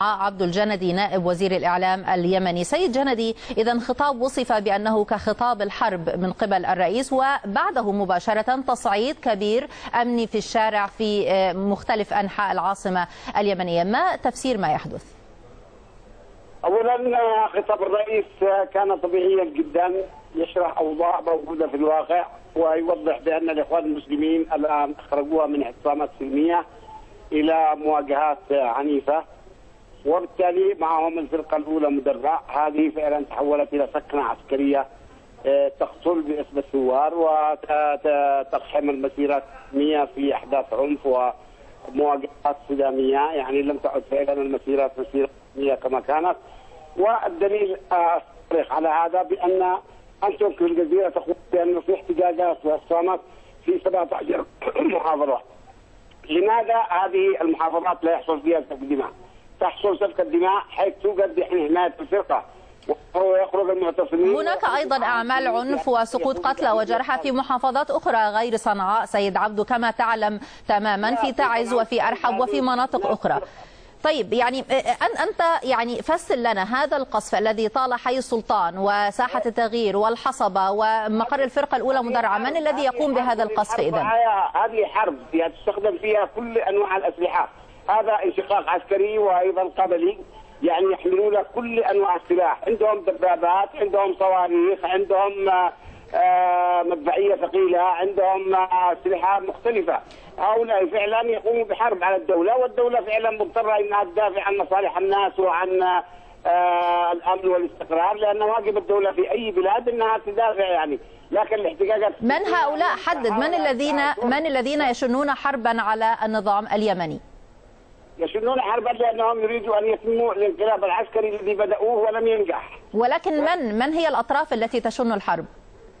عبد الجندي نائب وزير الإعلام اليمني. سيد جندي إذا خطاب وصف بأنه كخطاب الحرب من قبل الرئيس وبعده مباشرة تصعيد كبير أمني في الشارع في مختلف أنحاء العاصمة اليمنية. ما تفسير ما يحدث؟ اولا خطاب الرئيس كان طبيعيا جدا يشرح أوضاع موجودة في الواقع ويوضح بأن الإخوان المسلمين الآن اخرجوها من اعتصامات سلمية إلى مواجهات عنيفة. وبالتالي معهم الفرقة الأولى مدرع هذه فعلا تحولت إلى سكنة عسكرية تقتل باسم الثوار وتقحم المسيرات في أحداث عنف ومواجهات صداميه يعني لم تعد فعلا المسيرات مسيره كما كانت والدليل الصريح على هذا بأن أنتم في الجزيرة تقول بانه في احتجاجات واعتصامات في 17 محافظة. لماذا هذه المحافظات لا يحصل فيها دماء؟ تحصل سفك الدماء حيث توجد حماية الفرقة ويخرج المعتصمين هناك أيضا أعمال عنف وسقوط قتلى وجرحى في محافظات أخرى غير صنعاء سيد عبدو كما تعلم تماما في تعز وفي أرحب وفي مناطق أخرى. طيب يعني أنت يعني فسر لنا هذا القصف الذي طال حي السلطان وساحة التغيير والحصبة ومقر الفرقة الأولى مدرعة من الذي يقوم بهذا القصف اذا؟ هذه حرب تستخدم فيها كل أنواع الأسلحة هذا انشقاق عسكري وأيضا قبلي. يعني يحملون كل أنواع السلاح. عندهم دبابات عندهم صواريخ عندهم آه مدفعية ثقيلة عندهم آه اسلحه مختلفة. هؤلاء فعلا يقوموا بحرب على الدولة والدولة فعلا مضطرة إنها تدافع عن مصالح الناس وعن آه الأمن والاستقرار لأن واجب الدولة في أي بلاد إنها تدافع يعني. لكن الاحتجاجات من هؤلاء؟ حدد. من الذين من الذين يشنون حربا على النظام اليمني؟ يشنون حربا لانهم يريدوا أن يتموا الانقلاب العسكري الذي بدأوه ولم ينجح. ولكن من؟ من هي الأطراف التي تشن الحرب؟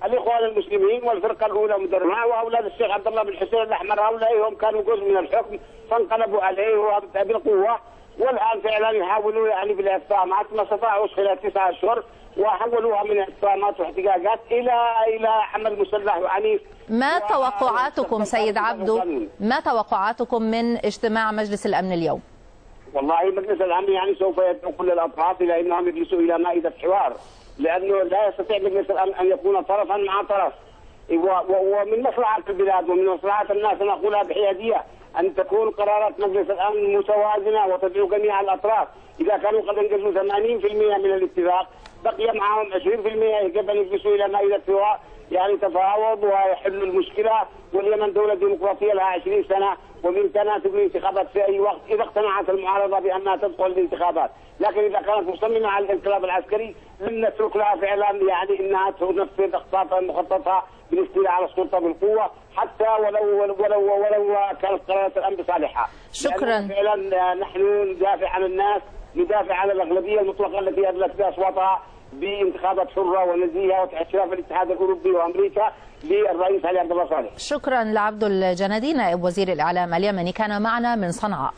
الإخوان المسلمين والفرقة الأولى مدرعة وأولاد الشيخ عبد الله بن حسين الأحمر هؤلاء هم كانوا جزء من الحكم فانقلبوا عليه بالقوه والآن فعلا يحاولوا يعني بالاعتصامات ما استطاعوا خلال تسعة أشهر وحولوها من اعتصامات واحتجاجات إلى إلى عمل مسلح وعنيف. ما توقعاتكم سيد عبدو؟ ما توقعاتكم من اجتماع مجلس الأمن اليوم؟ والله مجلس الأمن يعني سوف يدعو كل الأطراف إلى إنهم يجلسوا إلى مائدة حوار لأنه لا يستطيع مجلس الأمن أن يكون طرفا مع طرف. ومن مصلحة البلاد ومن مصلحة الناس أنا أقولها بحيادية. أن تكون قرارات مجلس الأمن متوازنة وتدعو جميع الأطراف. إذا كانوا قد أنجزوا 80% من الاتفاق بقي معهم 20% يجب أن يجلسوا إلى مائدة حوار يعني تفاوض ويحلوا المشكلة واليمن دولة ديمقراطية لها 20 سنة وبامكانها تجري انتخابات في أي وقت إذا اقتنعت المعارضة بأنها تدخل الانتخابات، لكن إذا كانت مصممة على الانقلاب العسكري لن نترك لها فعلا يعني إنها تنفذ أخطاطها مخططها بالاستيلاء على السلطة بالقوة حتى ولو ولو ولو, ولو كانت قرارات الأمن بصالحها. شكرا. فعلا نحن ندافع عن الناس، ندافع عن الأغلبية المطلقة التي أدلت بها أصواتها بانتخابات حرة ونزيهة واشراف الاتحاد الأوروبي وأمريكا للرئيس علي عبد الله صالح. شكرا لعبد الجندي نائب وزير الإعلام اليمني كان معنا من صنعاء.